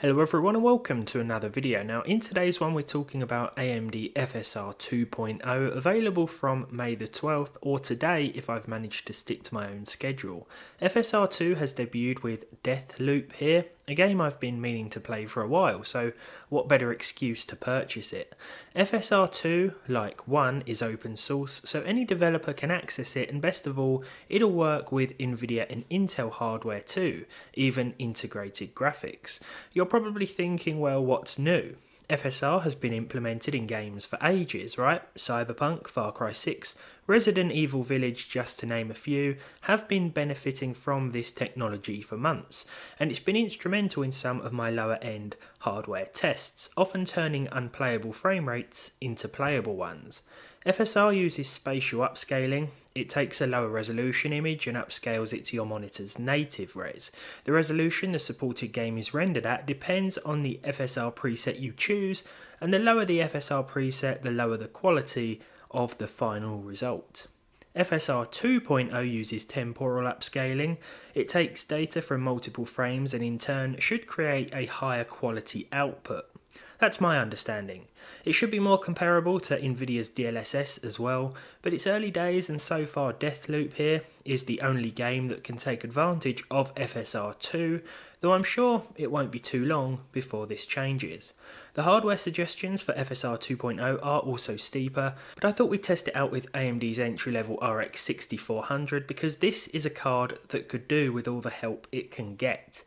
Hello everyone and welcome to another video. Now in today's one we're talking about AMD FSR 2.0 available from May the 12th or today if I've managed to stick to my own schedule. FSR 2 has debuted with Deathloop here, a game I've been meaning to play for a while so what better excuse to purchase it. FSR 2, like 1, is open source so any developer can access it and best of all it'll work with Nvidia and Intel hardware too, even integrated graphics. You're probably thinking, well, what's new? FSR has been implemented in games for ages, right? Cyberpunk, Far Cry 6, Resident Evil Village, just to name a few, have been benefiting from this technology for months, and it's been instrumental in some of my lower end hardware tests, often turning unplayable frame rates into playable ones. FSR uses spatial upscaling. It takes a lower resolution image and upscales it to your monitor's native res. The resolution the supported game is rendered at depends on the FSR preset you choose, and the lower the FSR preset, the lower the quality of the final result. FSR 2.0 uses temporal upscaling. It takes data from multiple frames and in turn should create a higher quality output. That's my understanding. It should be more comparable to Nvidia's DLSS as well, but it's early days and so far Deathloop here is the only game that can take advantage of FSR2, though I'm sure it won't be too long before this changes. The hardware suggestions for FSR 2.0 are also steeper, but I thought we'd test it out with AMD's entry-level RX 6400 because this is a card that could do with all the help it can get.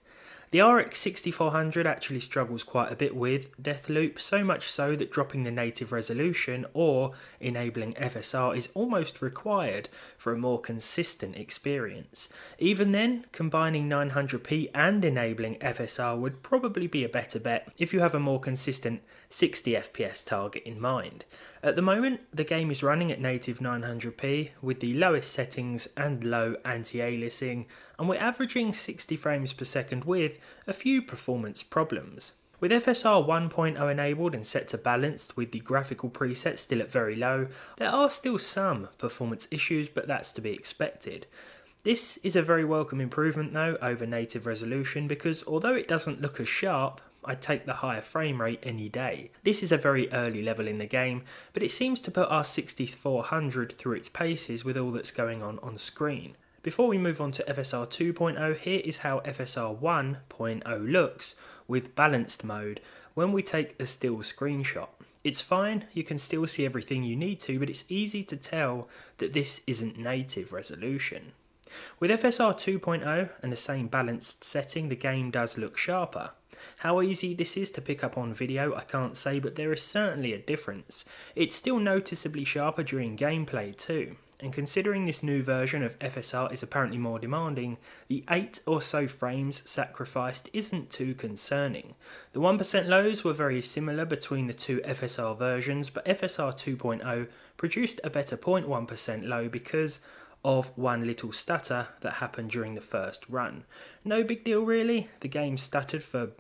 The RX 6400 actually struggles quite a bit with Deathloop, so much so that dropping the native resolution or enabling FSR is almost required for a more consistent experience. Even then, combining 900p and enabling FSR would probably be a better bet if you have a more consistent 60 FPS target in mind. At the moment, the game is running at native 900p with the lowest settings and low anti-aliasing, and we're averaging 60 frames per second with a few performance problems. With FSR 1.0 enabled and set to balanced with the graphical presets still at very low, there are still some performance issues, but that's to be expected. This is a very welcome improvement though over native resolution because although it doesn't look as sharp, I'd take the higher frame rate any day. This is a very early level in the game, but it seems to put our 6400 through its paces with all that's going on on screen. Before we move on to FSR 2.0, here is how FSR 1.0 looks with balanced mode when we take a still screenshot. It's fine, you can still see everything you need to, but it's easy to tell that this isn't native resolution. With FSR 2.0 and the same balanced setting, the game does look sharper. How easy this is to pick up on video I can't say but there is certainly a difference. It's still noticeably sharper during gameplay too and considering this new version of FSR is apparently more demanding, the 8 or so frames sacrificed isn't too concerning. The 1% lows were very similar between the two FSR versions, but FSR 2.0 produced a better 0.1% low because of one little stutter that happened during the first run. No big deal really, the game stuttered for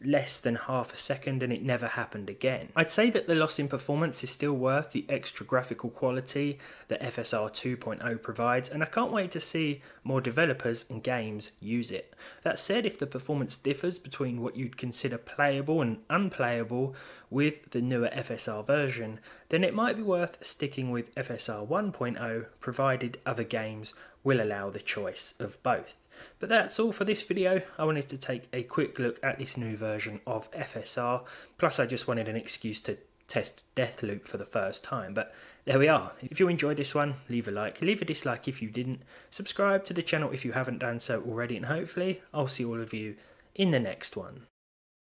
less than half a second and it never happened again. I'd say that the loss in performance is still worth the extra graphical quality that FSR 2.0 provides and I can't wait to see more developers and games use it. That said, if the performance differs between what you'd consider playable and unplayable with the newer FSR version, then it might be worth sticking with FSR 1.0 provided other games will allow the choice of both. But that's all for this video. I wanted to take a quick look at this new version of FSR. Plus I just wanted an excuse to test Deathloop for the first time. But there we are. If you enjoyed this one, leave a like. Leave a dislike if you didn't. Subscribe to the channel if you haven't done so already. And hopefully I'll see all of you in the next one.